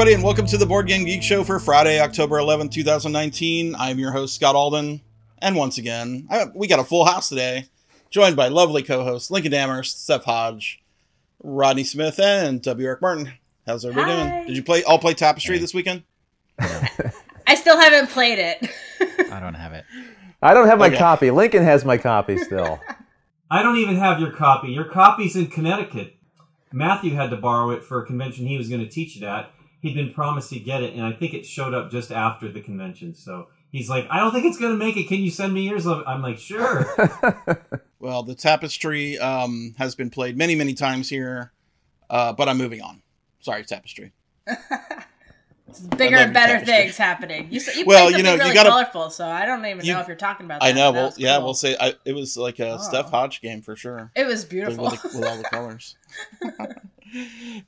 Hello, everybody, and welcome to the Board Game Geek Show for Friday, October 11th, 2019. I'm your host, Scott Alden, and once again, I, we got a full house today, joined by lovely co-hosts Lincoln Damerst, Steph Hodge, Rodney Smith, and W. Eric Martin. How's everybody Hi. doing? Did you play all play Tapestry Hey. this weekend? I still haven't played it. I don't have it. I don't have my Okay. copy. Lincoln has my copy still. I don't even have your copy. Your copy's in Connecticut. Matthew had to borrow it for a convention he was going to teach it at. He'd been promised he'd get it, and I think it showed up just after the convention. So he's like, I don't think it's going to make it. Can you send me yours? I'm like, sure. Well, the Tapestry um, has been played many, many times here, uh, but I'm moving on. Sorry, Tapestry. Bigger and better Tapestry. things happening. You, s- you Well, you something know, you gotta- colorful, so I don't even you- know if you're talking about that. I know. Well, was yeah, we'll say I, it was like a Oh. Steph Hodge game for sure. It was with, beautiful. with, the- with all the colors.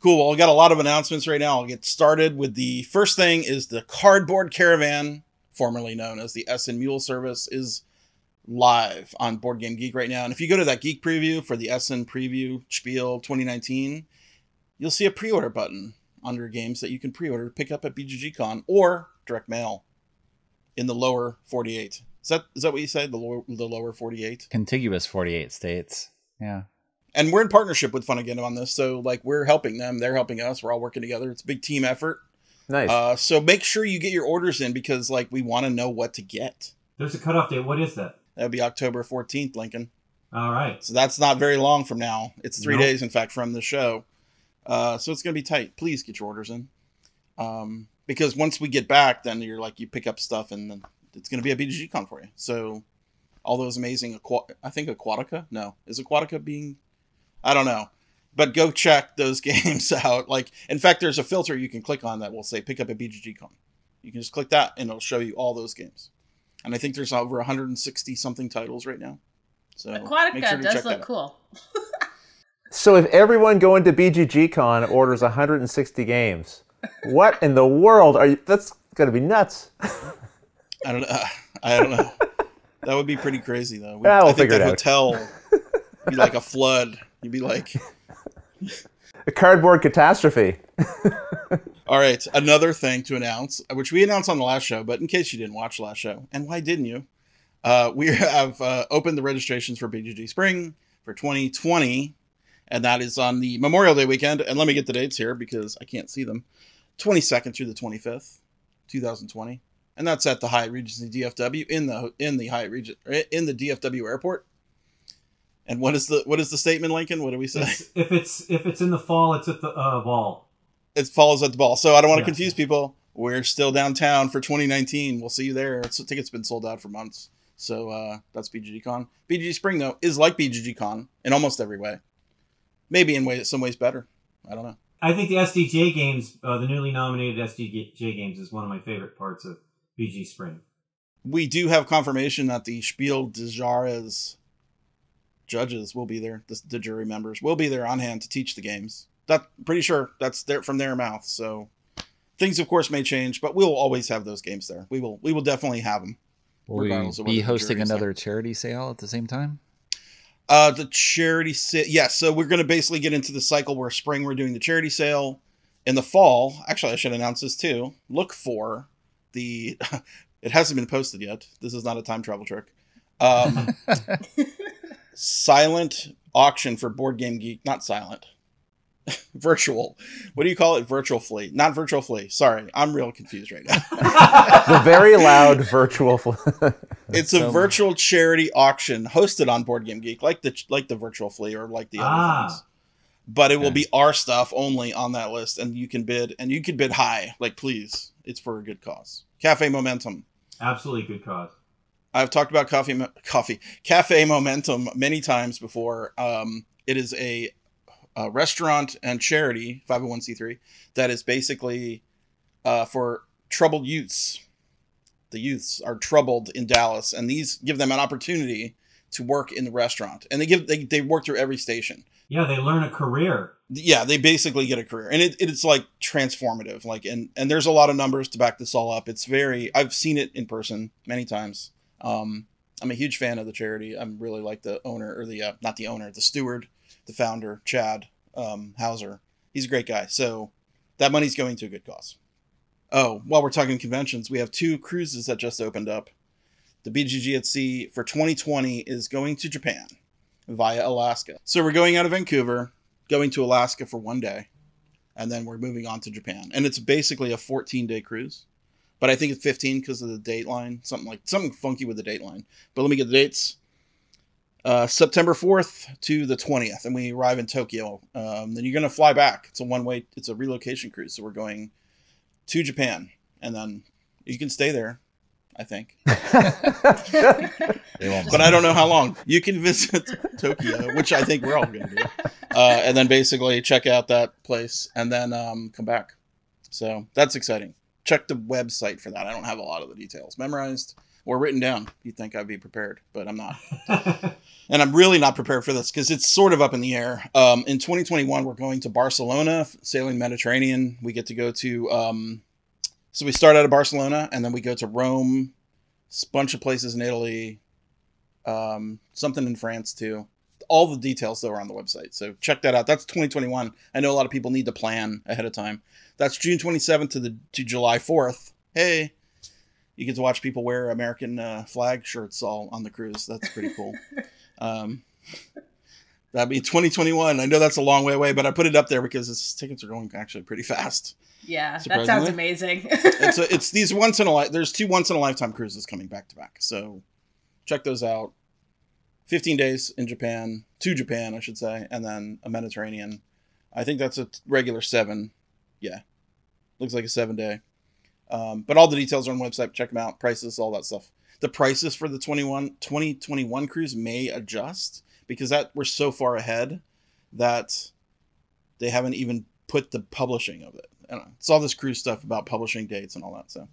Cool. Well, we got a lot of announcements right now. I'll get started with the first thing is the Cardboard Caravan, formerly known as the Essen Mule Service, is live on Board Game Geek right now. And if you go to that Geek preview for the Essen Preview Spiel 2019, you'll see a pre-order button under games that you can pre-order to pick up at BGGCon or direct mail in the lower 48. Is that is that what you said? The the lower 48? Contiguous 48 states. Yeah. And we're in partnership with Fun Again on this. So like we're helping them, they're helping us. We're all working together. It's a big team effort. Nice. Uh, so make sure you get your orders in because like we want to know what to get. There's a cutoff date. What is that? That'll be October fourteenth, Lincoln. All right. So that's not very long from now. It's three Nope. days, in fact, from the show. Uh, so it's gonna be tight. Please get your orders in. Um, because once we get back, then you're like you pick up stuff and then it's gonna be a BGG con for you. So all those amazing aqua- I think Aquatica? No. Is Aquatica being I don't know. But go check those games out. Like in fact there's a filter you can click on that will say pick up a BGG con. You can just click that and it'll show you all those games. And I think there's over 160 something titles right now. So Aquatica make sure to does check that look out. cool. so if everyone going to BGGCon orders 160 games, what in the world are you? That's going to be nuts. I don't know. I don't know. That would be pretty crazy, though. We- Yeah, we'll I think figure that it out. hotel be like a flood. You'd be like, A cardboard catastrophe. all right, another thing to announce, which we announced on the last show, but in case you didn't watch the last show, and why didn't you? Uh, we have uh, opened the registrations for BGG Spring for 2020, and that is on the Memorial Day weekend. And let me get the dates here because I can't see them. 22nd through the 25th, 2020, and that's at the Hyatt Regency DFW in the in the Hyatt Regent in the DFW airport. And what is the what is the statement, Lincoln? What do we say? It's, if it's if it's in the fall, it's at the uh, ball. it follows at the ball. So I don't want to Yeah. confuse people. We're still downtown for 2019. We'll see you there. Think it's been sold out for months. So uh, that's BGGCon. BGG Spring though is like BGGCon in almost every way. Maybe in way, some ways better. I don't know. I think the SDJ games, uh, the newly nominated SDJ games, is one of my favorite parts of BG Spring. We do have confirmation that the Spiel des Jahres judges will be there. The, the jury members will be there on hand to teach the games. That pretty sure that's there from their mouth. So things, of course, may change, but we'll always have those games there. We will. We will definitely have them. Will we Regardless be hosting jury's there. another charity sale at the same time? Uh, the charity sale. Yes, so we're going to basically get into the cycle where spring we're doing the charity sale. In the fall, actually, I should announce this too. Look for the. it hasn't been posted yet. This is not a time travel trick. Um, silent auction for Board Game Geek. Not silent. virtual. What do you call it? Virtual flea. Not virtual flea. Sorry, I'm real confused right now. The very loud virtual. Fl- it's a So- virtual charity auction hosted on Board Game Geek, like the like the virtual flea or like the other Ah. things. But it will be our stuff only on that list, and you can bid, and you can bid high. Like, please, it's for a good cause. Cafe Momentum. Absolutely good cause. I've talked about coffee, coffee, Cafe Momentum many times before. Um, it is a, a restaurant and charity, 501c3, that is basically uh, for troubled youths. The youths are troubled in Dallas, and these give them an opportunity to work in the restaurant, and they give they, they work through every station. Yeah, they learn a career. Yeah, they basically get a career, and it, it's like transformative. Like, and and there's a lot of numbers to back this all up. It's very I've seen it in person many times. Um, I'm a huge fan of the charity. I'm really like the owner or the uh, not the owner, the steward, the founder, Chad um, Houser. He's a great guy. So that money's going to a good cause. Oh, while we're talking conventions, we have two cruises that just opened up. The BGG at Sea for 2020 is going to Japan via Alaska. So we're going out of Vancouver, going to Alaska for one day, and then we're moving on to Japan. And it's basically a 14 day cruise. But I think it's 15 because of the date line, something like something funky with the date line. But let me get the dates. Uh, September 4th to the 20th, and we arrive in Tokyo. Um, then you're going to fly back. It's a one way, it's a relocation cruise. So we're going to Japan, and then you can stay there, I think. They won't but I don't know how long. You can visit Tokyo, which I think we're all going to do, uh, and then basically check out that place, and then um, come back. So that's exciting. Check the website for that. I don't have a lot of the details memorized or written down. You'd think I'd be prepared, but I'm not. and I'm really not prepared for this because it's sort of up in the air. Um, in 2021, we're going to Barcelona, sailing Mediterranean. We get to go to, um, so we start out of Barcelona and then we go to Rome, a bunch of places in Italy, um, something in France too. All the details though are on the website, so check that out. That's 2021. I know a lot of people need to plan ahead of time. That's June 27th to the to July 4th. Hey, you get to watch people wear American uh, flag shirts all on the cruise. That's pretty cool. um, that'd be 2021. I know that's a long way away, but I put it up there because its tickets are going actually pretty fast. Yeah, that sounds amazing. It's a, it's these once in a life. there's two once in a lifetime cruises coming back to back. So check those out. 15 days in Japan, to Japan, I should say, and then a Mediterranean. I think that's a regular seven. Yeah, looks like a seven day. Um, but all the details are on the website. Check them out. Prices, all that stuff. The prices for the 21, 2021 cruise may adjust because that we're so far ahead that they haven't even put the publishing of it. I don't know. It's all this cruise stuff about publishing dates and all that. So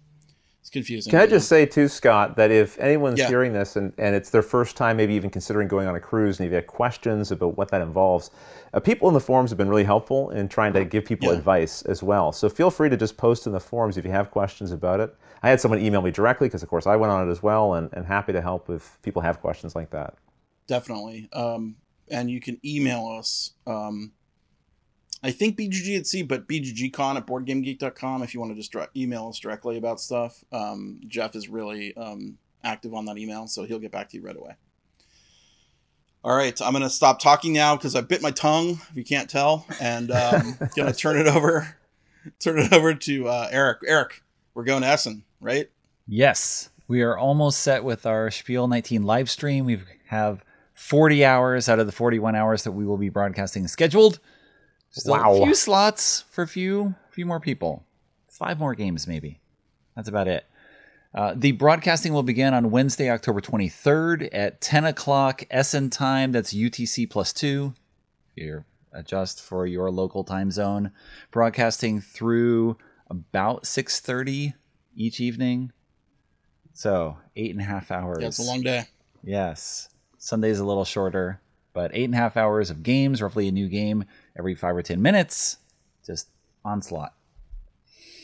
it's confusing. Can I just say too, Scott, that if anyone's Yeah. hearing this and, and it's their first time, maybe even considering going on a cruise, and if you have questions about what that involves, uh, people in the forums have been really helpful in trying to give people Yeah. advice as well. So feel free to just post in the forums if you have questions about it. I had someone email me directly because, of course, I went on it as well, and, and happy to help if people have questions like that. definitely. Um, and you can email us. Um, I think BGG at sea, but BGGcon at boardgamegeek.com if you want to just direct, email us directly about stuff. Um, Jeff is really um, active on that email, so he'll get back to you right away. All right, I'm going to stop talking now because I bit my tongue, if you can't tell, and um, going to turn it over, turn it over to uh, Eric. Eric, we're going to Essen, right? Yes, we are almost set with our Spiel 19 live stream. We have 40 hours out of the 41 hours that we will be broadcasting scheduled. Still Wow. a few slots for a few few more people. Five more games maybe. That's about it. Uh, the broadcasting will begin on Wednesday, October 23rd at 10 o'clock Essen time. That's UTC plus two. You adjust for your local time zone. Broadcasting through about 6:30 each evening. So eight and a half hours. Yeah, it's a long day. Yes. Sunday's a little shorter, but eight and a half hours of games, roughly a new game every five or ten minutes. Just onslaught.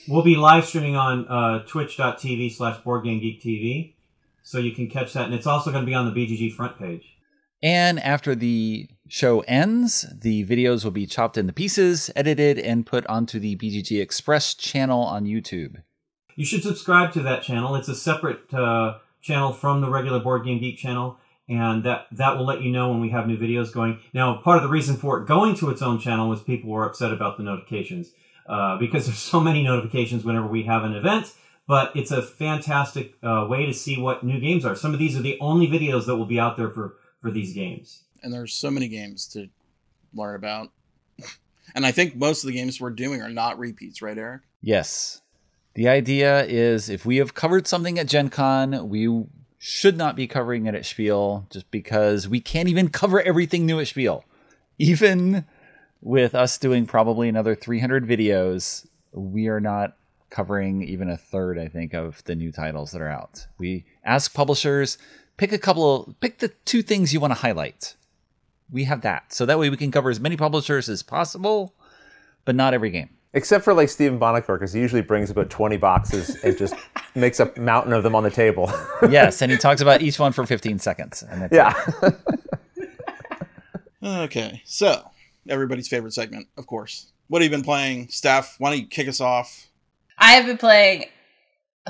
We'll be live streaming on uh, twitch.tv slash boardgamegeektv, so you can catch that. And it's also going to be on the BGG front page. And after the show ends, the videos will be chopped into pieces, edited, and put onto the BGG Express channel on YouTube. You should subscribe to that channel. It's a separate uh, channel from the regular Board Game Geek channel, and that that will let you know when we have new videos going. Now, part of the reason for it going to its own channel was people were upset about the notifications uh, because there's so many notifications whenever we have an event. But it's a fantastic uh, way to see what new games are. Some of these are the only videos that will be out there for for these games. and there's so many games to learn about. And I think most of the games we're doing are not repeats, right, Eric? Yes. The idea is if we have covered something at Gen Con, we should not be covering it at Spiel just because we can't even cover everything new at Spiel. Even with us doing probably another 300 videos, we are not covering even a third, I think, of the new titles that are out. We ask publishers, pick a couple of, pick the two things you want to highlight. We have that. So that way we can cover as many publishers as possible, but not every game. Except for like Stephen Buonocore, because he usually brings about 20 boxes and just makes a mountain of them on the table. yes, and he talks about each one for 15 seconds. And that's yeah. Okay, so everybody's favorite segment, of course, What have you been playing? Steph, why don't you kick us off? I have been playing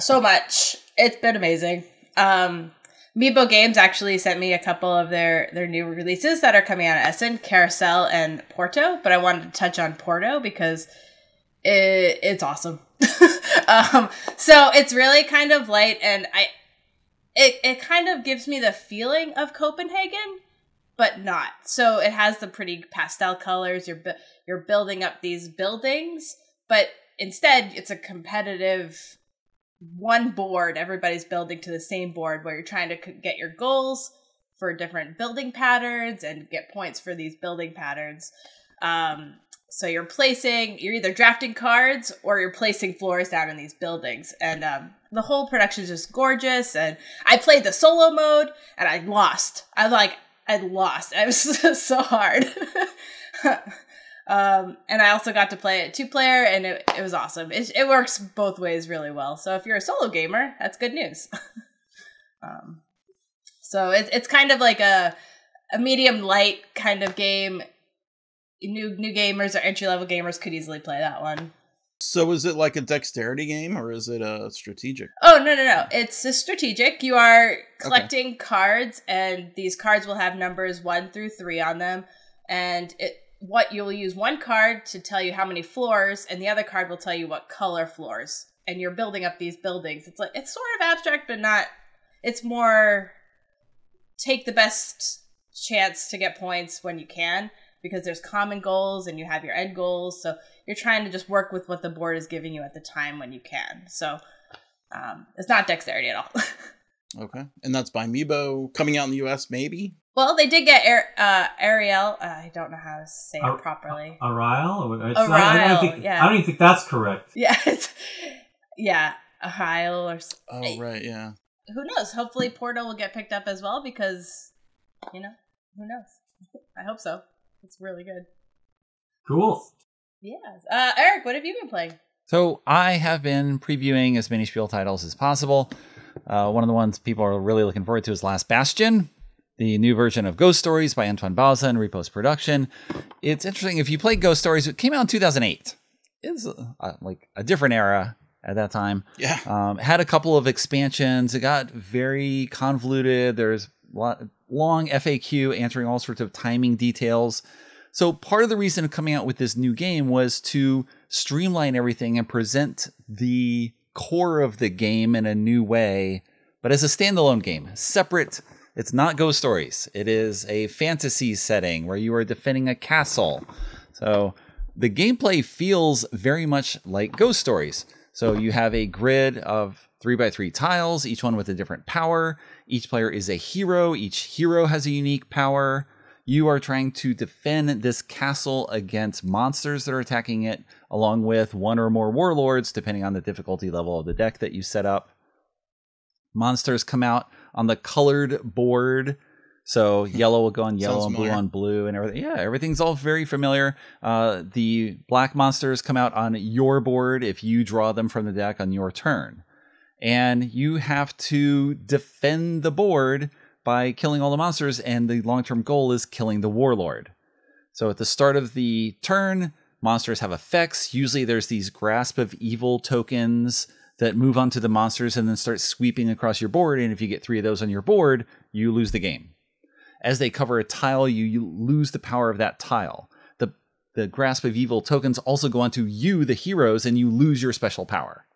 so much. It's been amazing. Um, MEBO Games actually sent me a couple of their their new releases that are coming out of Essen, Carousel and Porto. But I wanted to touch on Porto because it, it's awesome. um, so it's really kind of light, and I it it kind of gives me the feeling of Copenhagen, but not. So it has the pretty pastel colors. You're bu- you're building up these buildings, but instead it's a competitive one board everybody's building to the same board where you're trying to c- get your goals for different building patterns and get points for these building patterns um, so you're placing you're either drafting cards or you're placing floors down in these buildings and um, the whole production is just gorgeous and i played the solo mode and i lost i like i lost it was so hard um, and I also got to play it two player, and it, it was awesome. It, it works both ways really well. So if you're a solo gamer, that's good news. um, so it's it's kind of like a a medium light kind of game. New new gamers or entry level gamers could easily play that one. So is it like a dexterity game or is it a strategic? Oh no no no! It's a strategic. You are collecting cards, and these cards will have numbers one through three on them, and it what you'll use one card to tell you how many floors and the other card will tell you what color floors and you're building up these buildings it's like it's sort of abstract but not it's more take the best chance to get points when you can because there's common goals and you have your end goals so you're trying to just work with what the board is giving you at the time when you can so um, it's not dexterity at all Okay. And that's by Mebo coming out in the US, maybe? well they did get Ar- uh, ariel uh, i don't know how to say Ar- it properly Ariel? It's not- I, Ariel, don't think, yeah. I don't even think that's correct. Yeah, yeah, Ohio or s- Oh, right, yeah. who knows? Hopefully, Porto will get picked up as well because you know who knows. I hope so. It's really good. Cool. Yeah, uh, Eric, what have you been playing? So I have been previewing as many Spiel titles as possible. Uh, one of the ones people are really looking forward to is Last Bastion, the new version of Ghost Stories by Antoine Bauza and Repos Production. It's interesting if you played Ghost Stories. It came out in 2008. It's uh, like a different era at that time. Yeah. Um, had a couple of expansions. It got very convoluted. There's lot, long FAQ answering all sorts of timing details. So part of the reason of coming out with this new game was to streamline everything and present the core of the game in a new way, but as a standalone game, separate. It's not Ghost Stories. It is a fantasy setting where you are defending a castle. So the gameplay feels very much like Ghost Stories. So you have a grid of three by three tiles, each one with a different power. Each player is a hero. Each hero has a unique power. You are trying to defend this castle against monsters that are attacking it, along with one or more warlords, depending on the difficulty level of the deck that you set up. Monsters come out on the colored board. So yellow will go on yellow and blue on blue and everything. Yeah, everything's all very familiar. Uh, the black monsters come out on your board if you draw them from the deck on your turn. And you have to defend the board by killing all the monsters, and the long term goal is killing the warlord. So at the start of the turn, monsters have effects. Usually there's these grasp of evil tokens that move onto the monsters and then start sweeping across your board. And if you get three of those on your board, you lose the game. As they cover a tile, you, you lose the power of that tile. The the grasp of evil tokens also go onto you, the heroes, and you lose your special power.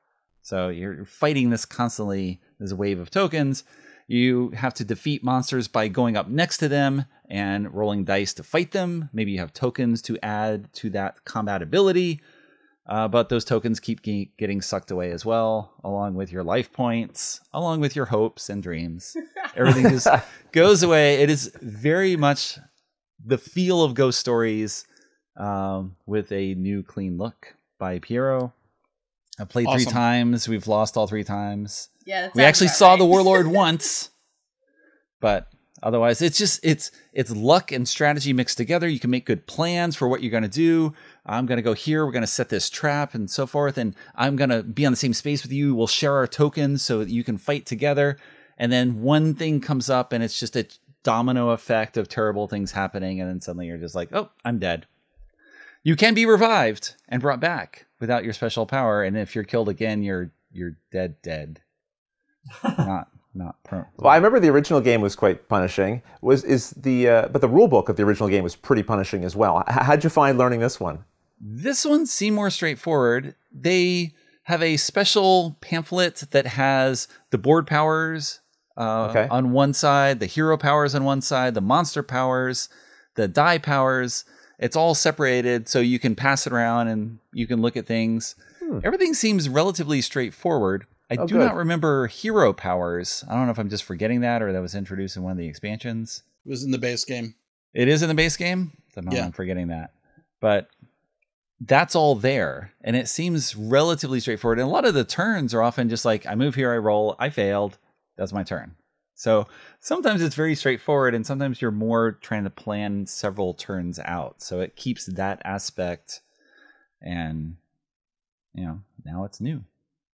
So you're fighting this constantly, this wave of tokens. You have to defeat monsters by going up next to them and rolling dice to fight them. Maybe you have tokens to add to that combat ability, uh, but those tokens keep ge- getting sucked away as well, along with your life points, along with your hopes and dreams. Everything just goes away. It is very much the feel of Ghost Stories um, with a new, clean look by Piero. I played three times. We've lost all three times. Yeah, we actually saw right. the warlord once but otherwise it's just it's it's luck and strategy mixed together. You can make good plans for what you're going to do. I'm going to go here. We're going to set this trap and so forth and i'm going to be on the same space with you. We'll share our tokens so that you can fight together. And then one thing comes up and it's just a domino effect of terrible things happening and then suddenly you're just like oh i'm dead You can be revived and brought back without your special power, and if you're killed again, you're you're dead, dead. not not permanent. Well, I remember the original game was quite punishing. Was is the uh, but the rule book of the original game was pretty punishing as well. H- how'd you find learning this one? This one seemed more straightforward. They have a special pamphlet that has the board powers uh, Okay. on one side, the hero powers on one side, the monster powers, the die powers. It's all separated so you can pass it around and you can look at things. Everything seems relatively straightforward. I Hmm. Oh, do good. not remember hero powers. I don't know if I'm just forgetting that or that was introduced in one of the expansions. It was in the base game. It is in the base game. Somehow Yeah. I'm forgetting that. But that's all there. And it seems relatively straightforward. And a lot of the turns are often just like I move here, I roll, I failed. That's my turn. So sometimes it's very straightforward, and sometimes you're more trying to plan several turns out. So it keeps that aspect and you know, now it's new.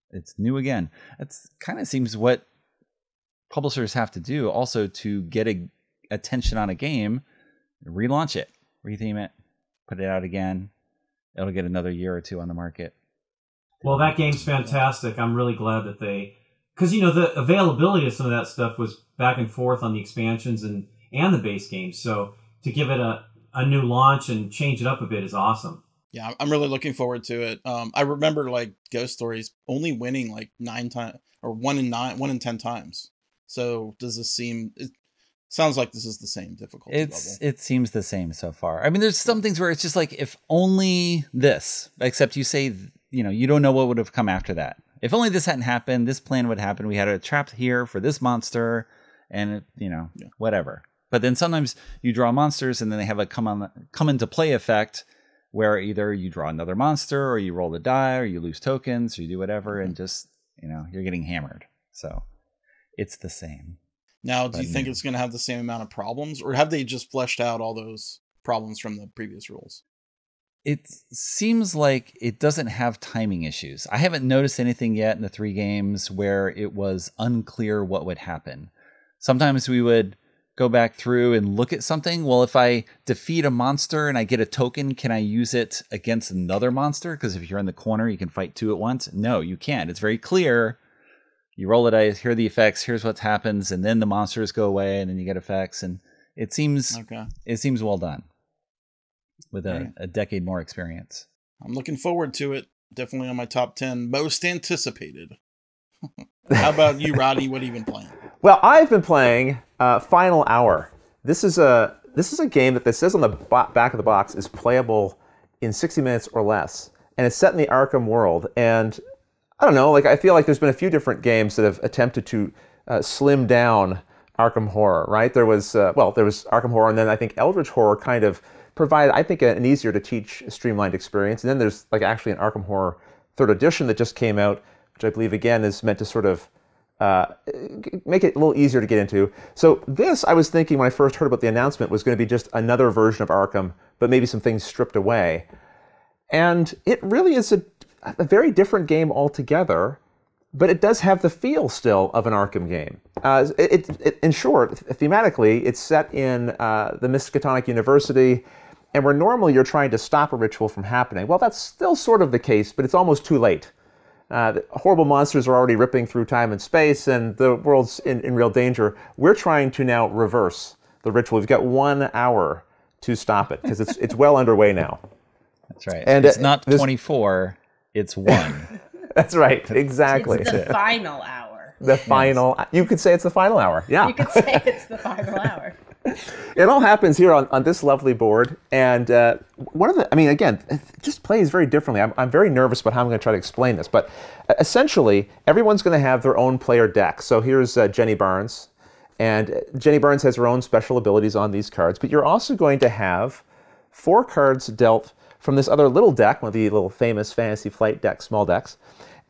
It's new again. That's kind of seems what publishers have to do also to get a attention on a game, relaunch it, retheme it, put it out again. It'll get another year or two on the market. Well, that game's fantastic. I'm really glad that they, because you know the availability of some of that stuff was back and forth on the expansions and and the base game. So to give it a a new launch and change it up a bit is awesome. Yeah, I'm really looking forward to it. Um, I remember like Ghost Stories only winning like nine times or one in nine, one in ten times. So does this seem? It sounds like this is the same difficulty It's level. it seems the same so far. I mean, there's some things where it's just like if only this, except you say you know you don't know what would have come after that. If only this hadn't happened, this plan would happen. We had a trap here for this monster, and it, you know Yeah. whatever. But then sometimes you draw monsters, and then they have a come on come into play effect where either you draw another monster, or you roll the die, or you lose tokens, or you do whatever, and mm-hmm. just you know you're getting hammered. So it's the same. Now, do you think it's going to have the same amount of problems, or have they just fleshed out all those problems from the previous rules? It seems like it doesn't have timing issues. I haven't noticed anything yet in the three games where it was unclear what would happen. Sometimes we would go back through and look at something. Well, if I defeat a monster and I get a token, can I use it against another monster? Because if you're in the corner, you can fight two at once. No, you can't. It's very clear. You roll a dice, here are the effects, here's what happens, and then the monsters go away, and then you get effects. And it seems Okay, it seems well done with a, Right. a decade more experience. I'm looking forward to it. Definitely on my top ten most anticipated. How about you, Rodney? What have you been playing? Well, I've been playing uh, Final Hour. This is a this is a game that this says on the bo- back of the box is playable in 60 minutes or less, and it's set in the Arkham world. And I don't know, like I feel like there's been a few different games that have attempted to uh, slim down Arkham Horror. Right? There was uh, well, there was Arkham Horror, and then I think Eldritch Horror kind of provided, I think, an easier to teach, streamlined experience. And then there's like actually an Arkham Horror third edition that just came out, which I believe again is meant to sort of uh, make it a little easier to get into. So this, I was thinking when I first heard about the announcement, was going to be just another version of Arkham, but maybe some things stripped away. And it really is a, a very different game altogether, but it does have the feel still of an Arkham game. Uh, it, it- in short, thematically, it's set in uh, the Miskatonic University, and where normally you're trying to stop a ritual from happening. Well, that's still sort of the case, but it's almost too late. Uh, the horrible monsters are already ripping through time and space, and the world's in, in real danger. We're trying to now reverse the ritual. We've got one hour to stop it because it's it's well underway now. That's right. And, it's uh, not this- 24, it's one. That's right, exactly. It's the final hour. the final. You could say it's the final hour. Yeah. You could say it's the final hour. It all happens here on, on this lovely board. And uh, one of the, I mean, again, it just plays very differently. I'm, I'm very nervous about how I'm going to try to explain this. But essentially, everyone's going to have their own player deck. So here's uh, Jenny Barnes. And uh, Jenny Barnes has her own special abilities on these cards. But you're also going to have four cards dealt from this other little deck, one of the little famous Fantasy Flight deck, small decks.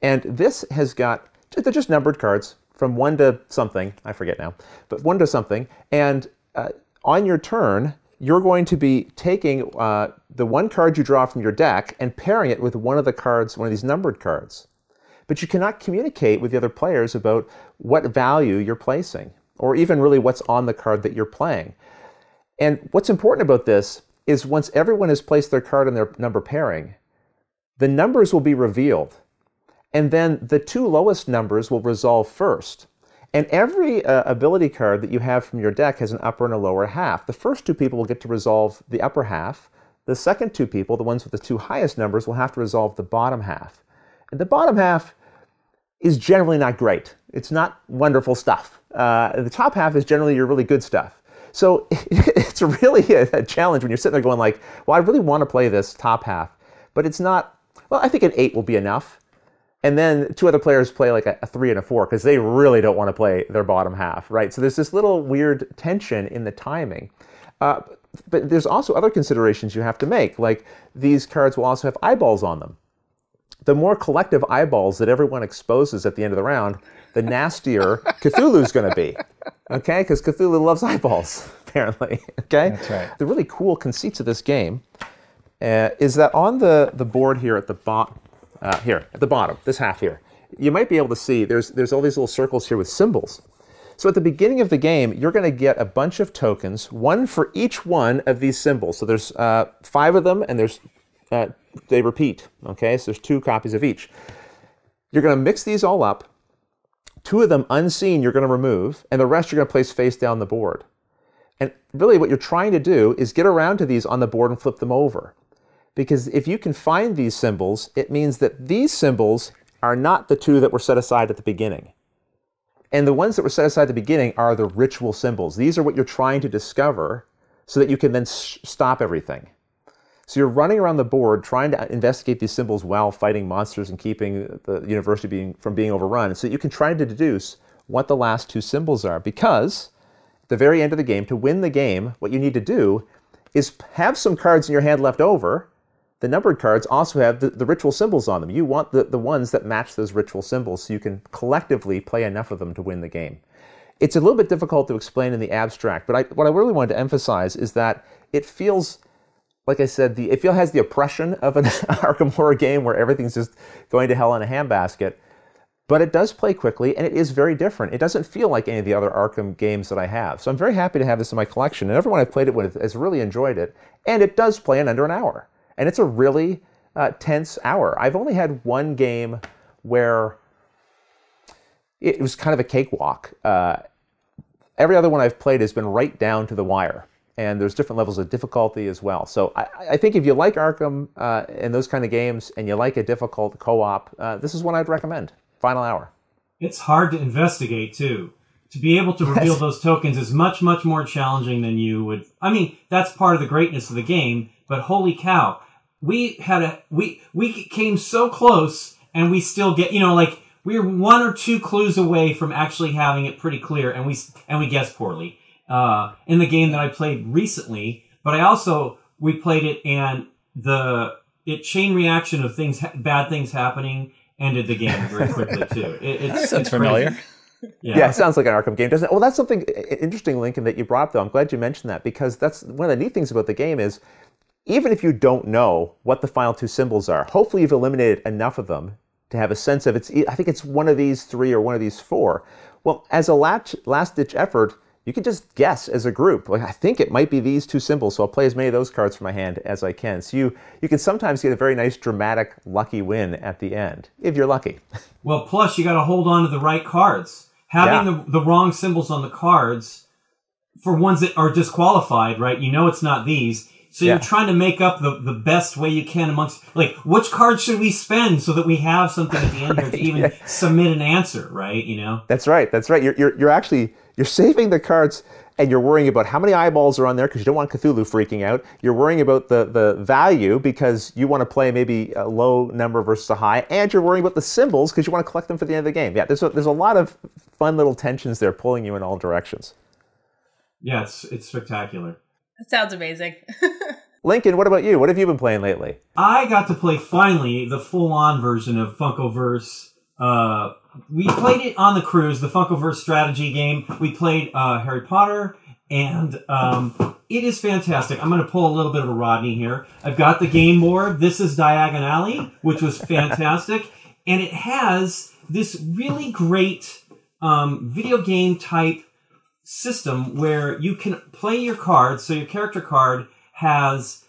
And this has got, they're just numbered cards from one to something, I forget now, but one to something. And uh, on your turn, you're going to be taking uh, the one card you draw from your deck and pairing it with one of the cards, one of these numbered cards. But you cannot communicate with the other players about what value you're placing, or even really what's on the card that you're playing. And what's important about this is once everyone has placed their card in their number pairing, the numbers will be revealed. And then the two lowest numbers will resolve first. And every uh, ability card that you have from your deck has an upper and a lower half. The first two people will get to resolve the upper half. The second two people, the ones with the two highest numbers, will have to resolve the bottom half. And the bottom half is generally not great. It's not wonderful stuff. Uh, the top half is generally your really good stuff. So it's really a, challenge when you're sitting there going like, well, I really want to play this top half, but it's not, well, I think an eight will be enough. And then two other players play like a, a three and a four because they really don't want to play their bottom half, right? So there's this little weird tension in the timing. Uh, but there's also other considerations you have to make, like these cards will also have eyeballs on them. The more collective eyeballs that everyone exposes at the end of the round, the nastier Cthulhu's going to be. Okay, because Cthulhu loves eyeballs, apparently. Okay, That's right. The really cool conceits of this game uh, is that on the, the board here at the bottom, uh, here at the bottom, this half here, you might be able to see there's there's all these little circles here with symbols. So at the beginning of the game, you're going to get a bunch of tokens, one for each one of these symbols. So there's uh, five of them, and there's uh, they repeat. Okay, so there's two copies of each. You're going to mix these all up. Two of them unseen, you're going to remove, and the rest you're going to place face down the board. And really, what you're trying to do is get around to these on the board and flip them over. Because if you can find these symbols, it means that these symbols are not the two that were set aside at the beginning. And the ones that were set aside at the beginning are the ritual symbols. These are what you're trying to discover so that you can then stop everything. So you're running around the board trying to uh, investigate these symbols while fighting monsters and keeping the university being, from being overrun so you can try to deduce what the last two symbols are. Because at the very end of the game, to win the game, what you need to do is have some cards in your hand left over. The numbered cards also have the, the ritual symbols on them. You want the, the ones that match those ritual symbols so you can collectively play enough of them to win the game. It's a little bit difficult to explain in the abstract, but I, what I really wanted to emphasize is that it feels like I said, the, it feel has the oppression of an Arkham horror game where everything's just going to hell in a handbasket. But it does play quickly, and it is very different. It doesn't feel like any of the other Arkham games that I have. So I'm very happy to have this in my collection, and everyone I've played it with has really enjoyed it. And it does play in under an hour, and it's a really uh, tense hour. I've only had one game where it was kind of a cakewalk. Uh, every other one I've played has been right down to the wire and there's different levels of difficulty as well. So I, I think if you like Arkham uh, and those kind of games, and you like a difficult co-op, uh, this is one I'd recommend. Final hour. It's hard to investigate too. To be able to reveal Yes. those tokens is much, much more challenging than you would. I mean, that's part of the greatness of the game. But holy cow, we had a we we came so close, and we still get you know like we're one or two clues away from actually having it pretty clear, and we and we guessed poorly uh, in the game that I played recently. But I also we played it and the it chain reaction of things bad things happening ended the game very quickly too. It, it's, That sounds it's familiar. crazy. Yeah. it sounds like an Arkham game, doesn't it? Well, that's something interesting, Lincoln, that you brought up, though. I'm glad you mentioned that because that's one of the neat things about the game is even if you don't know what the final two symbols are, hopefully you've eliminated enough of them to have a sense of it's. I think it's one of these three or one of these four. Well, as a last ditch effort, you can just guess as a group. Like I think it might be these two symbols, so I'll play as many of those cards from my hand as I can. So you you can sometimes get a very nice dramatic lucky win at the end if you're lucky. Well, plus you got to hold on to the right cards. Having Yeah. the, the wrong symbols on the cards for ones that are disqualified, right? You know it's not these. So Yeah. you're trying to make up the, the best way you can amongst, like, which card should we spend so that we have something at the end here to even submit an answer, right? You know? That's right. That's right. You're, you're, you're actually you're saving the cards and you're worrying about how many eyeballs are on there because you don't want Cthulhu freaking out. You're worrying about the, the value because you want to play maybe a low number versus a high, and you're worrying about the symbols because you want to collect them for the end of the game. Yeah, there's a, there's a lot of fun little tensions there pulling you in all directions. Yeah, it's, it's spectacular. That sounds amazing. Lincoln, what about you? What have you been playing lately? I got to play finally the full on version of Funkoverse. Uh, we played it on the cruise, the Funkoverse strategy game. We played uh, Harry Potter, and um, it is fantastic. I'm going to pull a little bit of a Rodney here. I've got the game board. This is Diagon Alley, which was fantastic, and it has this really great um, video game type system where you can play your cards. So your character card has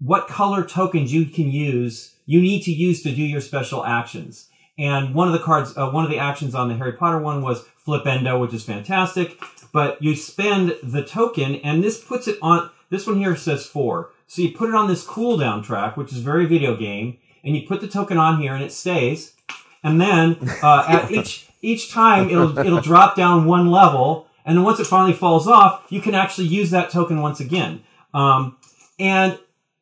what color tokens you can use, you need to use to do your special actions. And one of the cards, uh, one of the actions on the Harry Potter one was Flipendo, which is fantastic. But you spend the token, and this puts it on. This one here says four, so you put it on this cooldown track, which is very video game, and you put the token on here, and it stays. And then uh, at each each time, it'll it'll drop down one level, and then once it finally falls off, you can actually use that token once again. Um, and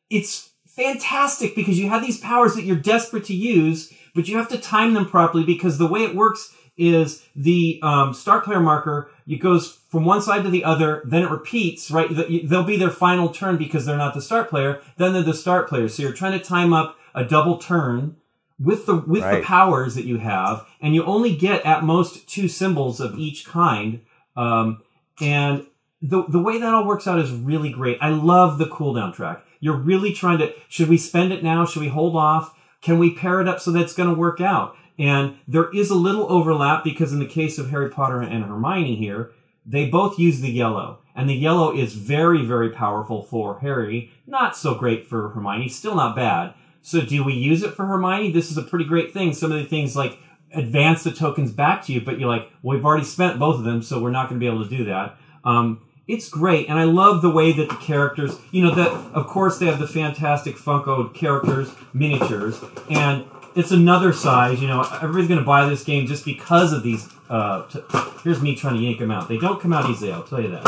it's fantastic because you have these powers that you're desperate to use, but you have to time them properly because the way it works is the um, start player marker it goes from one side to the other then it repeats right they'll be their final turn because they're not the start player then they're the start player so you're trying to time up a double turn with the with right. the powers that you have and you only get at most two symbols of each kind um, and the the way that all works out is really great i love the cooldown track you're really trying to should we spend it now should we hold off can we pair it up so that's going to work out and there is a little overlap because in the case of Harry Potter and Hermione here, they both use the yellow. And the yellow is very, very powerful for Harry. Not so great for Hermione. Still not bad. So do we use it for Hermione? This is a pretty great thing. Some of the things like advance the tokens back to you, but you're like, well, we've already spent both of them, so we're not going to be able to do that. Um, it's great, and I love the way that the characters, you know, that of course they have the fantastic Funko characters, miniatures, and it's another size. You know, everybody's going to buy this game just because of these. Uh, t- here's me trying to yank them out. They don't come out easily, I'll tell you that.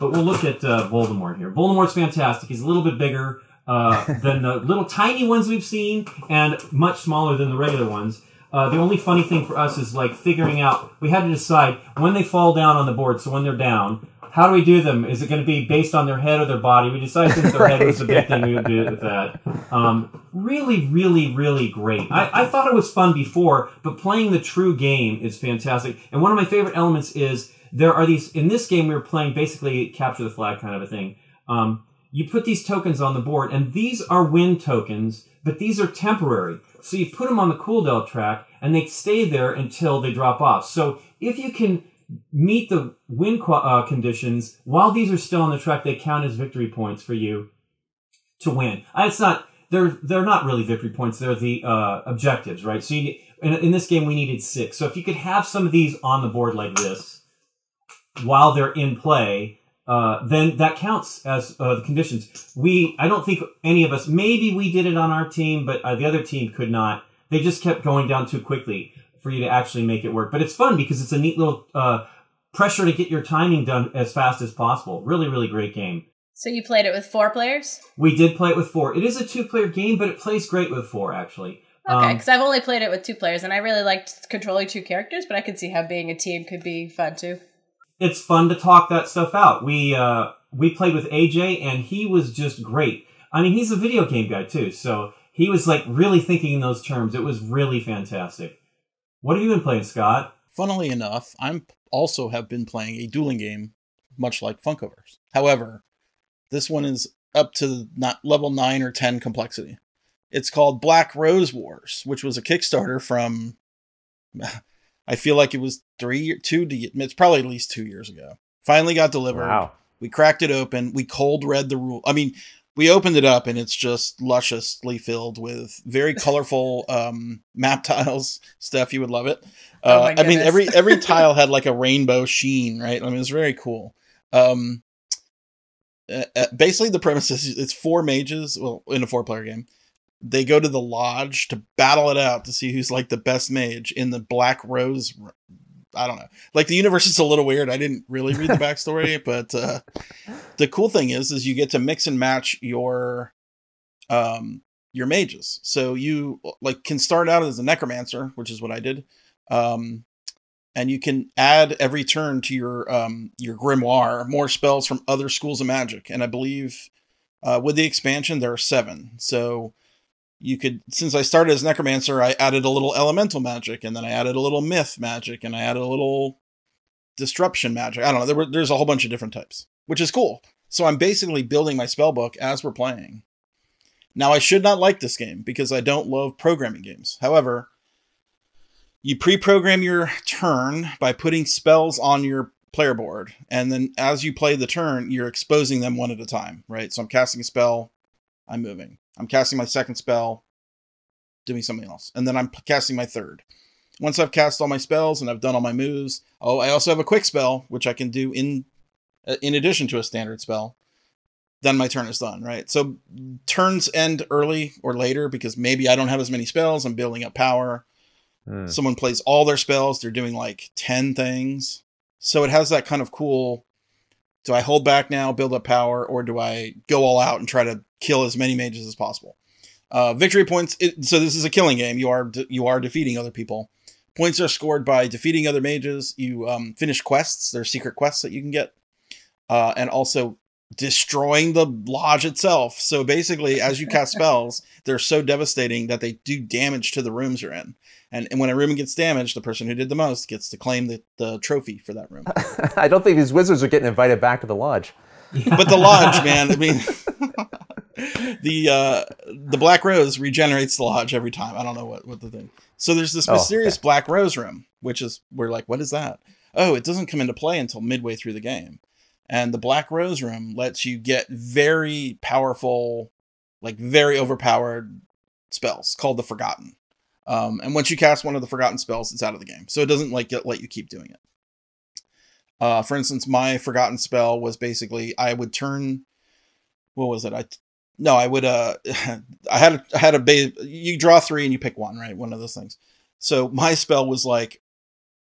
But we'll look at uh, Voldemort here. Voldemort's fantastic. He's a little bit bigger uh, than the little tiny ones we've seen, and much smaller than the regular ones. Uh, the only funny thing for us is like figuring out. We had to decide when they fall down on the board. So when they're down, how do we do them? Is it going to be based on their head or their body? We decided since their right, head was a big yeah. thing, we would do it with that. Um, really, really, really great. I, I thought it was fun before, but playing the true game is fantastic. And one of my favorite elements is there are these, in this game, we were playing basically capture the flag kind of a thing. Um, you put these tokens on the board, and these are win tokens, but these are temporary. So you put them on the cooldown track, and they stay there until they drop off. So if you can meet the win uh, conditions while these are still on the track, they count as victory points for you to win. Uh, it's not they're they're not really victory points. They're the uh, objectives, right? So you, in, in this game we needed six. So if you could have some of these on the board like this while they're in play, uh, then that counts as uh, the conditions. We, I don't think any of us, maybe we did it on our team, but uh, the other team could not. They just kept going down too quickly for you to actually make it work. But it's fun because it's a neat little uh, pressure to get your timing done as fast as possible. Really, really great game. So you played it with four players? We did play it with four. It is a two-player game, but it plays great with four actually. Okay, because um, I've only played it with two players, and I really liked controlling two characters, but I could see how being a team could be fun too. It's fun to talk that stuff out. We uh, we played with AJ, and he was just great. I mean, he's a video game guy too, so he was like really thinking in those terms. It was really fantastic. What have you been playing, Scott? Funnily enough, I'm also have been playing a dueling game, much like Funkoverse. However, this one is up to not level nine or ten complexity. It's called Black Rose Wars, which was a Kickstarter from. I feel like it was three, two. It's probably at least two years ago. Finally got delivered. Wow. We cracked it open. We cold read the rule. I mean, we opened it up and it's just lusciously filled with very colorful um, map tiles. Steph, you would love it. Oh uh, oh I mean, every every tile had like a rainbow sheen, right? I mean, it's very cool. Um, uh, uh, basically, the premise is it's four mages. Well, in a four-player game, they go to the lodge to battle it out to see who's like the best mage in the Black Rose I don't know. Like the universe is a little weird. I didn't really read the backstory, but uh, the cool thing is, is you get to mix and match your um your mages. So you like can start out as a necromancer, which is what I did. Um, and you can add every turn to your um your grimoire more spells from other schools of magic. And I believe uh, with the expansion there are seven. So you could since I started as necromancer, I added a little elemental magic, and then I added a little myth magic, and I added a little disruption magic. I don't know. There were, there's a whole bunch of different types, which is cool. So I'm basically building my spell book as we're playing. Now I should not like this game because I don't love programming games. However, you pre-program your turn by putting spells on your player board, and then as you play the turn, you're exposing them one at a time, right? So I'm casting a spell, I'm moving. I'm casting my second spell, doing something else, and then I'm casting my third. Once I've cast all my spells and I've done all my moves, oh, I also have a quick spell which I can do in uh, in addition to a standard spell. Then my turn is done, right? So turns end early or later because maybe I don't have as many spells. I'm building up power. Hmm. Someone plays all their spells. They're doing like 10 things. So it has that kind of cool do I hold back now, build up power, or do I go all out and try to kill as many mages as possible? Uh, victory points. It, so this is a killing game. You are de- you are defeating other people. Points are scored by defeating other mages. You um, finish quests. There's secret quests that you can get, uh, and also destroying the lodge itself. So basically, as you cast spells, they're so devastating that they do damage to the rooms you're in. And, and when a room gets damaged, the person who did the most gets to claim the, the trophy for that room. I don't think these wizards are getting invited back to the lodge. but the lodge, man, I mean, the uh, the black rose regenerates the lodge every time. I don't know what what the thing. So there's this Oh, mysterious okay. black rose room, which is we're like, what is that? Oh, it doesn't come into play until midway through the game, and the black rose room lets you get very powerful, like very overpowered spells called the Forgotten. Um, and once you cast one of the Forgotten spells, it's out of the game. So it doesn't like get, let you keep doing it. Uh, for instance, my Forgotten spell was basically I would turn. What was it? I no, I would. Uh, I had a, I had a ba- You draw three and you pick one, right? One of those things. So my spell was like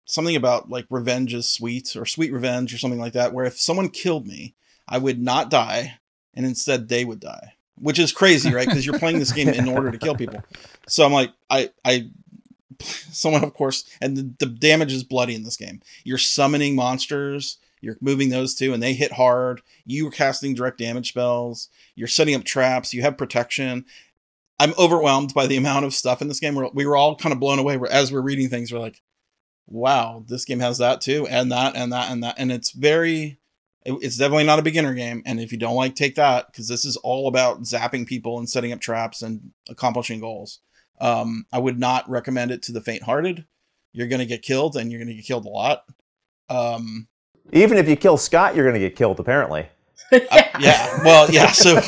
something about like revenge is sweet or sweet revenge or something like that. Where if someone killed me, I would not die, and instead they would die, which is crazy, right? Because you're playing this game in order to kill people. So I'm like, I, I, someone of course, and the, the damage is bloody in this game. You're summoning monsters. You're moving those two, and they hit hard. You are casting direct damage spells. You're setting up traps. You have protection. I'm overwhelmed by the amount of stuff in this game. We're, we were all kind of blown away. As we're reading things, we're like, wow, this game has that too, and that, and that, and that. And it's very, it's definitely not a beginner game. And if you don't like, take that, because this is all about zapping people and setting up traps and accomplishing goals. Um, I would not recommend it to the faint hearted. You're going to get killed, and you're going to get killed a lot. Um, Even if you kill Scott, you're going to get killed, apparently. yeah. Well, yeah. So,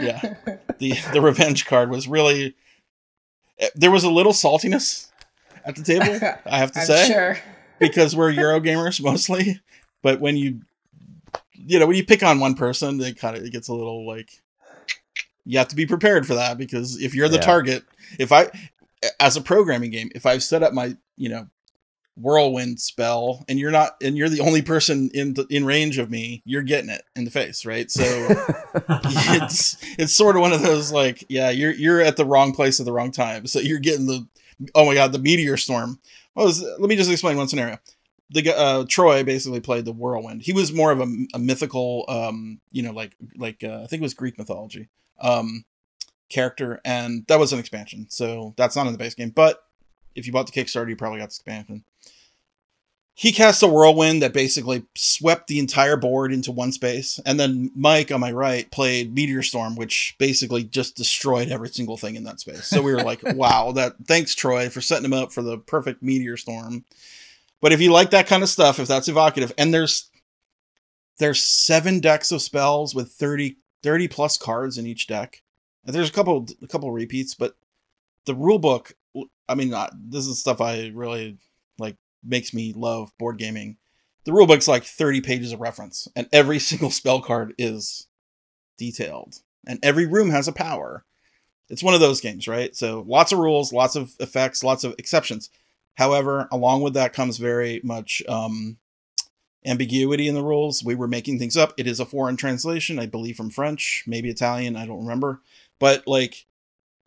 yeah, the the revenge card was really. There was a little saltiness at the table. I have to I'm say, sure. because we're Euro gamers mostly. But when you, you know, when you pick on one person, it kind of it gets a little like. You have to be prepared for that because if you're the Yeah. target, if I, as a programming game, if I've set up my, you know, whirlwind spell and you're not, and you're the only person in the, in range of me, you're getting it in the face, right? So it's it's sort of one of those like yeah you're you're at the wrong place at the wrong time. So you're getting the oh my god the meteor storm. Was let me just explain one scenario. The uh troy basically played the whirlwind. He was more of a, a mythical um you know like like uh, i think it was greek mythology um character and that was an expansion. So that's not in the base game but if you bought the kickstarter you probably got the expansion he cast a whirlwind that basically swept the entire board into one space. And then Mike on my right played Meteor Storm, which basically just destroyed every single thing in that space. So we were like, wow, that thanks, Troy, for setting him up for the perfect Meteor Storm. But if you like that kind of stuff, if that's evocative, and there's there's seven decks of spells with 30, 30 plus cards in each deck. And there's a couple a couple repeats, but the rule book, I mean, this is stuff I really makes me love board gaming. The rulebook's like 30 pages of reference, and every single spell card is detailed, and every room has a power. It's one of those games, right? So lots of rules, lots of effects, lots of exceptions. However, along with that comes very much um, ambiguity in the rules. We were making things up. It is a foreign translation, I believe, from French, maybe Italian. I don't remember, but like,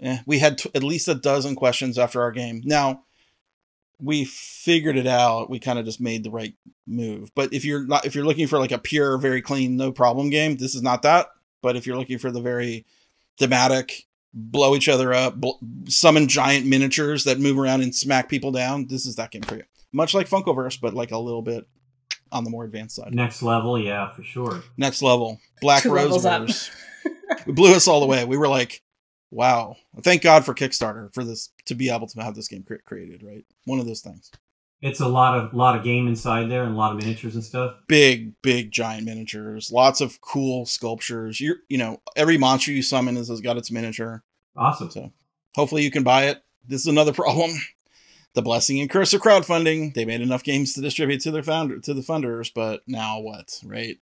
eh, we had t- at least a dozen questions after our game. Now, we figured it out. We kind of just made the right move. But if you're not if you're looking for like a pure, very clean, no problem game, this is not that. But if you're looking for the very thematic, blow each other up, bl- summon giant miniatures that move around and smack people down, this is that game for you. Much like Funkoverse, but like a little bit on the more advanced side. Next level, yeah, for sure. Next level, Black Two Rose levels. Wars. it blew us all the way. We were like, wow. Thank God for Kickstarter for this to be able to have this game cre- created, right? One of those things. It's a lot of lot of game inside there and a lot of miniatures and stuff. Big, big, giant miniatures. Lots of cool sculptures. You you know, every monster you summon has has got its miniature. Awesome. So hopefully you can buy it. This is another problem. The blessing and curse of crowdfunding. They made enough games to distribute to their founder to the funders, but now what, right?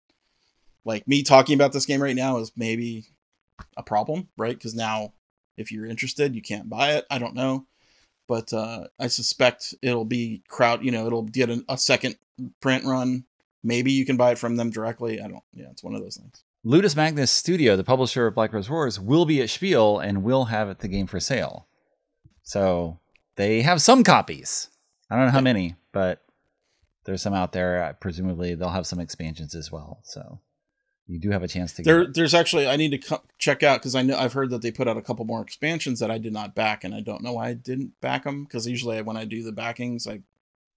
Like me talking about this game right now is maybe a problem, right? Because now if you're interested, you can't buy it. I don't know. But uh, I suspect it'll be crowd, you know, it'll get an, a second print run. Maybe you can buy it from them directly. I don't, yeah, it's one of those things. Ludus Magnus Studio, the publisher of Black Rose Wars, will be at Spiel and will have the game for sale. So they have some copies. I don't know how many, but there's some out there. Presumably, they'll have some expansions as well. So you do have a chance to There, get there's actually I need to co- check out because I know I've heard that they put out a couple more expansions that I did not back, and I don't know why I didn't back them because usually when I do the backings, I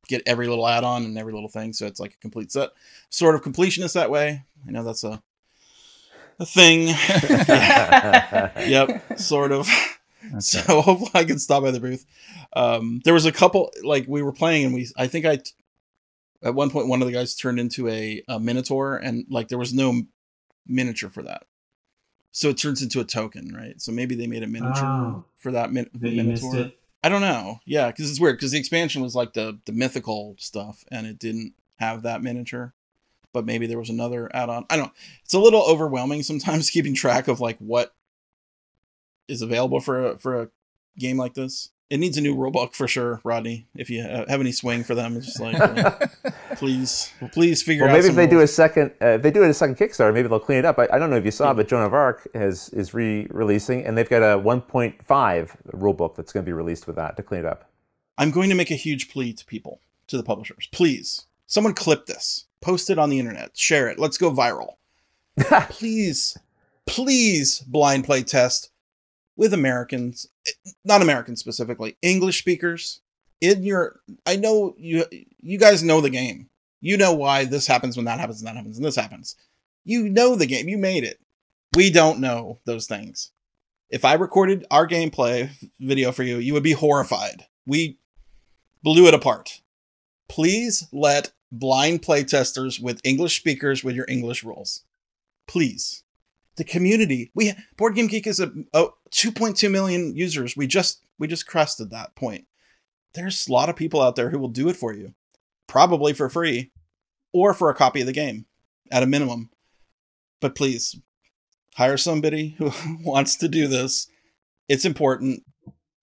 get every little add-on and every little thing, so it's like a complete set. Sort of completionist that way. I know that's a a thing. yep, sort of. That's it. So hopefully I can stop by the booth. Um, there was a couple like we were playing and we I think I t- at one point one of the guys turned into a, a minotaur and like there was no miniature for that. So it turns into a token, right? So maybe they made a miniature Oh. for that min- minotaur. it. I don't know. Yeah, because it's weird because the expansion was like the the mythical stuff and it didn't have that miniature. But maybe there was another add-on. I don't. It's a little overwhelming sometimes keeping track of like what is available for a for a game like this. It needs a new rulebook for sure, Rodney. If you uh, have any swing for them, it's just like uh, please, please figure Well, out. maybe if they do a second, uh, if they do it a second Kickstarter, maybe they'll clean it up. I, I don't know if you saw, but Joan of Arc has is re-releasing, and they've got a 1.5 rule book that's going to be released with that to clean it up. I'm going to make a huge plea to people, to the publishers. Please, someone clip this, post it on the internet, share it. Let's go viral. please, please blind play test with Americans, not Americans specifically, English speakers. In your, I know you, you guys know the game. You know why this happens when that happens and that happens and this happens. You know the game. You made it. We don't know those things. If I recorded our gameplay video for you, you would be horrified. We blew it apart. Please let blind playtesters with English speakers with your English rules. Please. The community. We Board Game Geek is a, a 2.2 million users. We just we just crested that point. There's a lot of people out there who will do it for you. Probably for free or for a copy of the game at a minimum. But please hire somebody who wants to do this. It's important.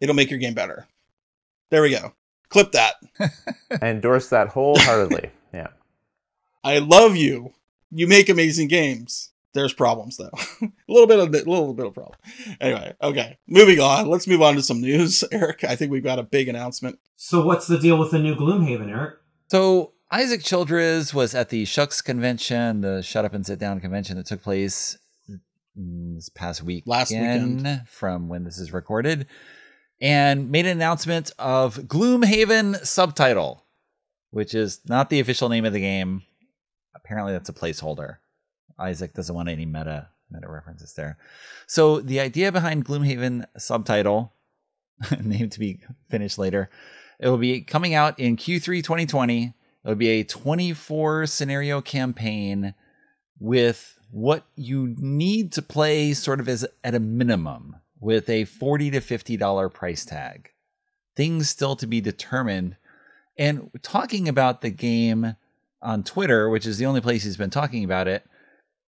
It'll make your game better. There we go. Clip that. I endorse that wholeheartedly. yeah. I love you. You make amazing games. There's problems though. a little bit of a little bit of problem. Anyway, okay. Moving on. Let's move on to some news. Eric, I think we've got a big announcement. So what's the deal with the new Gloomhaven, Eric? So Isaac Childres was at the SHUX convention, the Shut Up and Sit Down convention that took place this past week, Last weekend. from when this is recorded, and made an announcement of Gloomhaven subtitle, which is not the official name of the game. Apparently, that's a placeholder. Isaac doesn't want any meta meta references there. So the idea behind Gloomhaven subtitle, name to be finished later, it will be coming out in Q3 2020. It'll be a 24 scenario campaign with what you need to play sort of as at a minimum with a 40 to 50 dollar price tag. Things still to be determined. And talking about the game on Twitter, which is the only place he's been talking about it,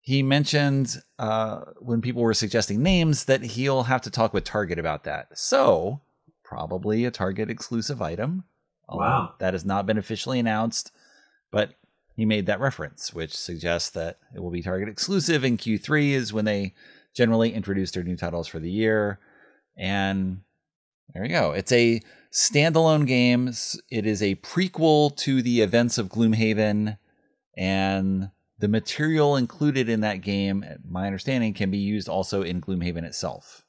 he mentioned uh, when people were suggesting names that he'll have to talk with Target about that. So, probably a Target exclusive item. Wow. That has not been officially announced, but he made that reference, which suggests that it will be Target exclusive in Q3 is when they generally introduce their new titles for the year. And there you go. It's a standalone game. It is a prequel to the events of Gloomhaven, and the material included in that game, my understanding, can be used also in Gloomhaven itself.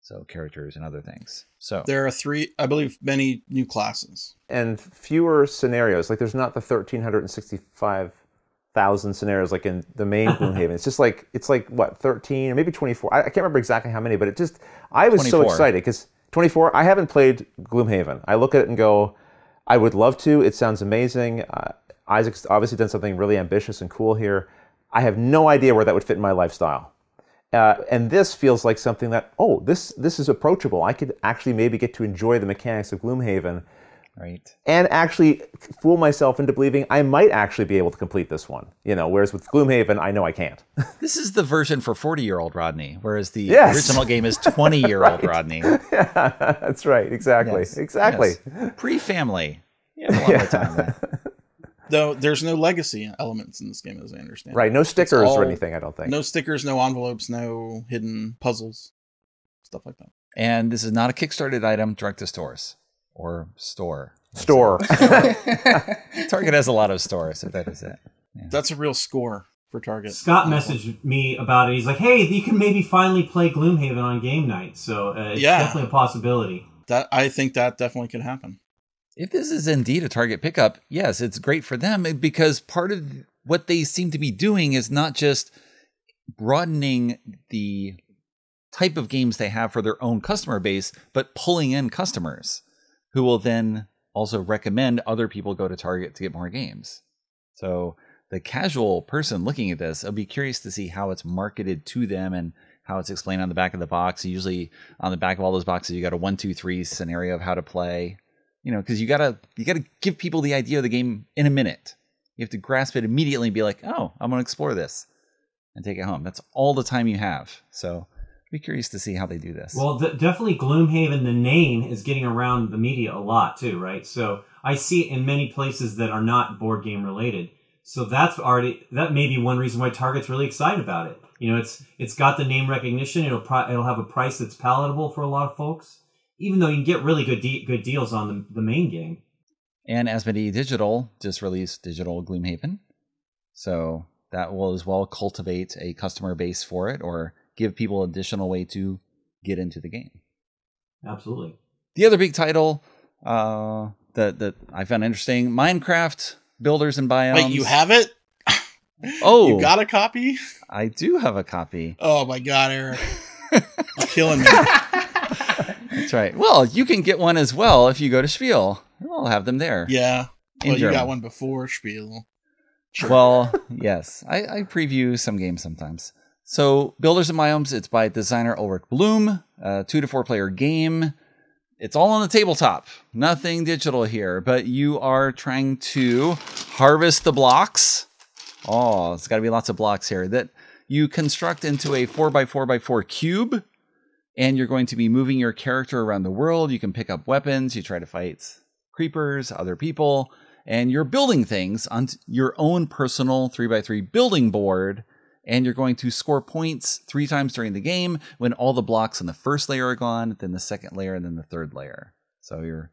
So characters and other things. So There are three, I believe, many new classes. and fewer scenarios. Like there's not the 1365,000 scenarios like in the main Gloomhaven. It's just like it's like what 13 or maybe 24. I, I can't remember exactly how many, but it just I was so excited because 24. I haven't played Gloomhaven. I look at it and go, I would love to. It sounds amazing. Uh, Isaac's obviously done something really ambitious and cool here. I have no idea where that would fit in my lifestyle. Uh, and this feels like something that, oh, this this is approachable. I could actually maybe get to enjoy the mechanics of Gloomhaven Right. and actually fool myself into believing I might actually be able to complete this one. You know, whereas with Gloomhaven, I know I can't. This is the version for 40 year old Rodney, whereas the Yes. original game is 20 year old Rodney. That's right. Exactly. Yes, Exactly. Pre family. Yeah, Though there's no legacy elements in this game, as I understand. Right. No stickers all- or anything. I don't think. No stickers, no envelopes, no hidden puzzles, stuff like that. And this is not a Kickstarted item, direct to stores or store. Store. Target has a lot of stores, if that is it. That's a real score for Target. Scott messaged me about it. He's like, "Hey, you can maybe finally play Gloomhaven on game night." So uh, it's Yeah. definitely a possibility. That I think that definitely could happen. If this is indeed a Target pickup, yes, it's great for them eh, because part of what they seem to be doing is not just broadening the type of games they have for their own customer base, but pulling in customers who will then also recommend other people go to Target to get more games. So the casual person looking at this, I'll be curious to see how it's marketed to them and how it's explained on the back of the box. Usually on the back of all those boxes, you got a one, two, three scenario of how to play. You know, because you gotta you gotta give people the idea of the game in a minute. You have to grasp it immediately and be like, oh, I'm gonna explore this and take it home. That's all the time you have. So be curious to see how they do this. Well, definitely Gloomhaven, the name, is getting around the media a lot too, right? So I see it in many places that are not board game related. So that's already that may be one reason why Target's really excited about it. You know, it's it's got the name recognition. It'll pro- it'll have a price that's palatable for a lot of folks, even though you can get really good de- good deals on the, the main game. And Asmodee Digital just released Digital Gloomhaven. So that will as well cultivate a customer base for it or give people additional way to get into the game. Absolutely. The other big title uh, that, that I found interesting Minecraft Builders and Biomes. Wait, you have it? Oh, You got a copy? I do have a copy. Oh my god, Eric. You're killing me. That's right. Well, you can get one as well if you go to Spiel. I'll have them there. Yeah. Well, you German. got one before Spiel. Sure. Well, yes, I, I preview some games sometimes. So, Builders and Biomes, it's by designer Ulrich Blum, a two to four player game. It's all on the tabletop, nothing digital here, but you are trying to harvest the blocks. Oh, it's got to be lots of blocks here that you construct into a four by four by four cube, and you're going to be moving your character around the world. You can pick up weapons, you try to fight creepers, other people, and you're building things on your own personal 3x3 building board. And you're going to score points three times during the game when all the blocks in the first layer are gone then the second layer and then the third layer. So you're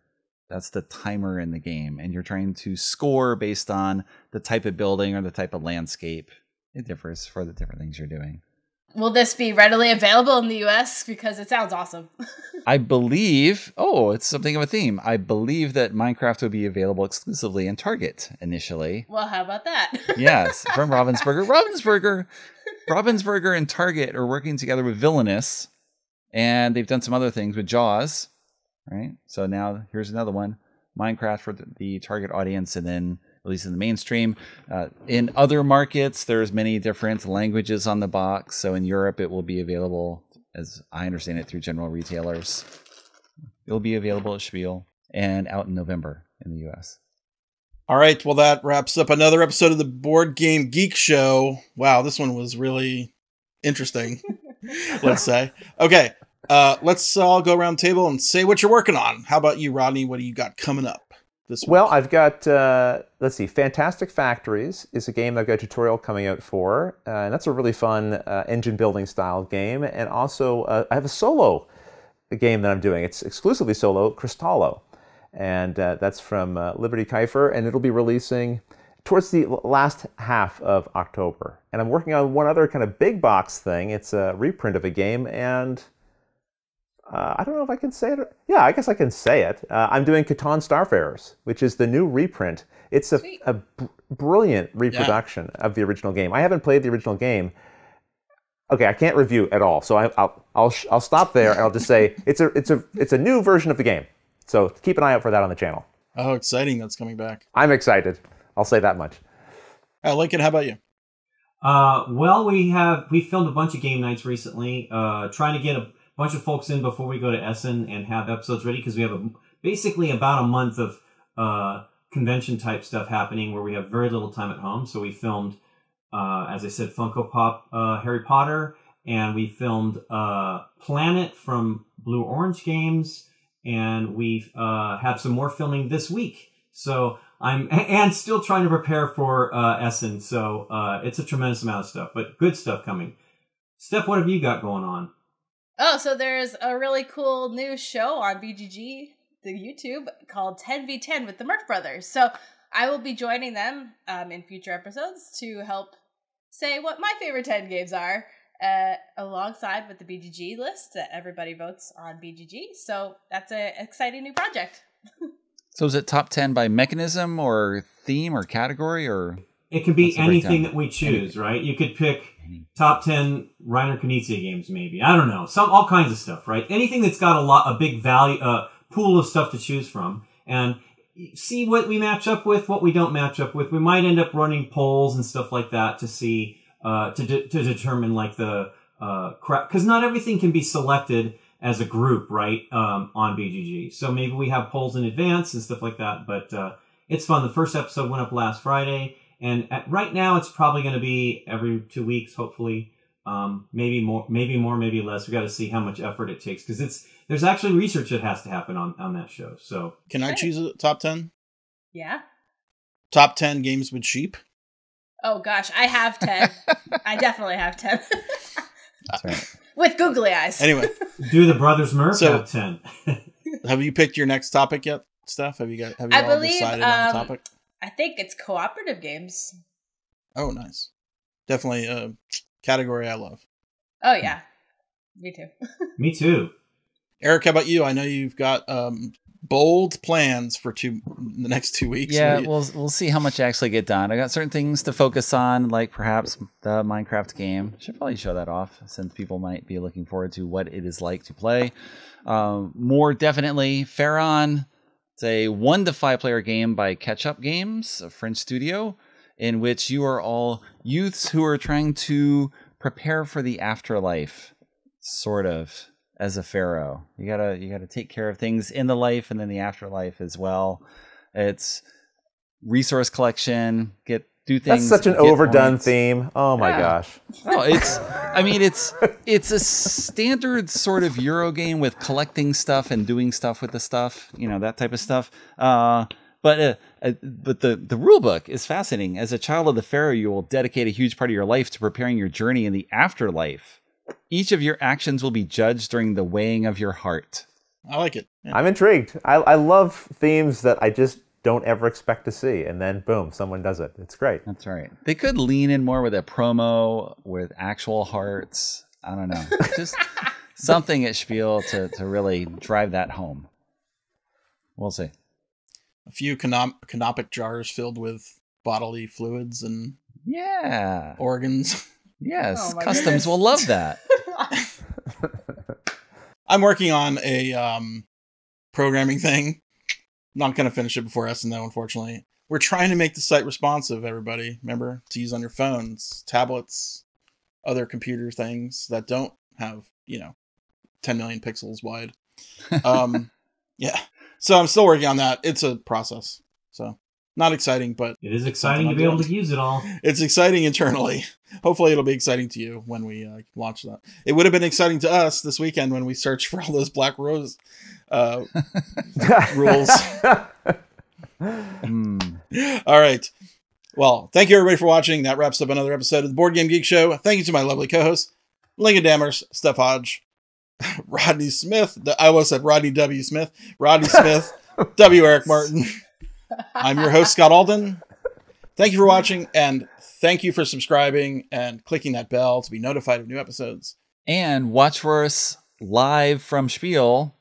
that's the timer in the game. And you're trying to score based on the type of building or the type of landscape. It differs for the different things you're doing Will this be readily available in the US? Because it sounds awesome. I believe, oh, it's something of a theme. I believe that Minecraft will be available exclusively in Target initially. well, how about that? yes, from Ravensburger. Ravensburger, Ravensburger and Target are working together with Villainous, and they've done some other things with Jaws, right? So now here's another one: Minecraft for the, the Target audience, and then released in the mainstream. Uh, in other markets, there's many different languages on the box. So in Europe, it will be available, as I understand it, through general retailers. It'll be available at Spiel and out in November in the U.S. All right, well, that wraps up another episode of the Board Game Geek Show. Wow, this one was really interesting, let's say. Okay, uh, let's all go around the table and say what you're working on. How about you, Rodney? What do you got coming up this? Well, I've got, uh, let's see, Fantastic Factories is a game I've got a tutorial coming out for. Uh, and that's a really fun uh, engine building style game. And also, uh, I have a solo game that I'm doing. It's exclusively solo, Cristallo. And uh, that's from uh, Liberty Kifer. And it'll be releasing towards the last half of October. And I'm working on one other kind of big box thing. It's a reprint of a game. And uh, I don't know if I can say it. Yeah, I guess I can say it. Uh, I'm doing Catan Starfarers, which is the new reprint. It's a, a br- brilliant reproduction of the original game. I haven't played the original game. Okay, I can't review at all, so I, I'll I'll sh- I'll stop there and I'll just say it's a it's a it's a new version of the game. So keep an eye out for that on the channel. Oh, exciting! That's coming back. I'm excited. I'll say that much. Uh, Lincoln, how about you? Uh, well, we have we filmed a bunch of game nights recently. Uh, trying to get a bunch of folks in before we go to Essen and have episodes ready because we have a, basically about a month of uh, convention type stuff happening where we have very little time at home. So we filmed, uh, as I said, Funko Pop uh, Harry Potter, and we filmed uh, Planet from Blue Orange Games, and we uh, have some more filming this week. So I'm and still trying to prepare for uh, Essen. So it's a tremendous amount of stuff, but good stuff coming. Steph, what have you got going on? Oh, so there's a really cool new show on BGG, the YouTube, called 10v10 with the Murph Brothers. So I will be joining them um, in future episodes to help say what my favorite 10 games are, uh, alongside with the BGG list that everybody votes on BGG. So that's an exciting new project. So is it top 10 by mechanism or theme or category or? It can be anything breakdown? that we choose, right? You could pick top ten Reiner Knizia games, maybe. I don't know, some all kinds of stuff, right? Anything that's got a lot, a big value, uh, pool of stuff to choose from, and see what we match up with, what we don't match up with. We might end up running polls and stuff like that to see, uh, to de- to determine like the uh, because not everything can be selected as a group, right? Um, on BGG, so maybe we have polls in advance and stuff like that, but. Uh, it's fun. The first episode went up last Friday, and at, right now it's probably going to be every two weeks, hopefully. Um, maybe more, maybe more, maybe less. We got to see how much effort it takes because it's there's actually research that has to happen on on that show. So Can I choose a top ten? Yeah. Top ten games with sheep. Oh gosh, I have 10. I definitely have 10. Right. with googly eyes. Anyway, do the brothers Murph So- have ten? have you picked your next topic yet, Steph? Have you got? Have you I all believe, decided on um, the topic? I think it's cooperative games. Oh, nice. Definitely a category I love. Oh yeah. Me too. Me too. Eric, how about you? I know you've got um, bold plans for two the next two weeks. Yeah, What you- we'll we'll see how much I actually get done. I got certain things to focus on, like perhaps the Minecraft game. Should probably show that off since people might be looking forward to what it is like to play. Um, more definitely, Pharaon. It's a one to five player game by Catch Up Games, a French studio, in which you are all youths who are trying to prepare for the afterlife, sort of as a pharaoh. You gotta you gotta take care of things in the life and then the afterlife as well. It's resource collection, get do That's such an overdone points. theme. Oh my Yeah. gosh. No, it's. I mean, it's it's a standard sort of Euro game with collecting stuff and doing stuff with the stuff. You know that type of stuff. Uh, but uh, uh, but the the rule book is fascinating. As a child of the pharaoh, you will dedicate a huge part of your life to preparing your journey in the afterlife. Each of your actions will be judged during the weighing of your heart. I like it. Yeah. I'm intrigued. I, I love themes that I just don't ever expect to see, and then boom, someone does it. It's great. That's right. They could lean in more with a promo with actual hearts. I don't know. Just something at Spiel to, to really drive that home. We'll see. A few canop- canopic jars filled with bodily fluids and Yeah. organs. Yes. Oh Customs goodness. will love that. I'm working on a um, programming thing. Not going to finish it before Essen though, unfortunately. We're trying to make the site responsive, everybody. Remember to use on your phones, tablets, other computer things that don't have, you know, 10 million pixels wide. Um, yeah. So I'm still working on that. It's a process. So not exciting, but It is exciting to be able to use it all. it's exciting internally. Hopefully, it'll be exciting to you when we uh, launch that. It would have been exciting to us this weekend when we searched for all those Black Rose uh, rules. Hmm. all right. Well, thank you everybody for watching. That wraps up another episode of the Board Game Geek Show. Thank you to my lovely co-hosts, Lincoln Damerst, Steph Hodge, Rodney Smith. I almost said Rodney W. Smith, Rodney Smith, W. Eric Martin. I'm your host, Scott Alden. Thank you for watching, and thank you for subscribing and clicking that bell to be notified of new episodes. And watch for us live from Spiel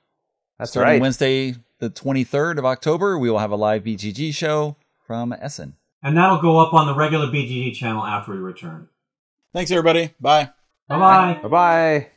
That's starting right. Wednesday, the 23rd of October. We will have a live BGG show from Essen. And that'll go up on the regular BGG channel after we return. Thanks, everybody. Bye. Bye bye. Bye bye.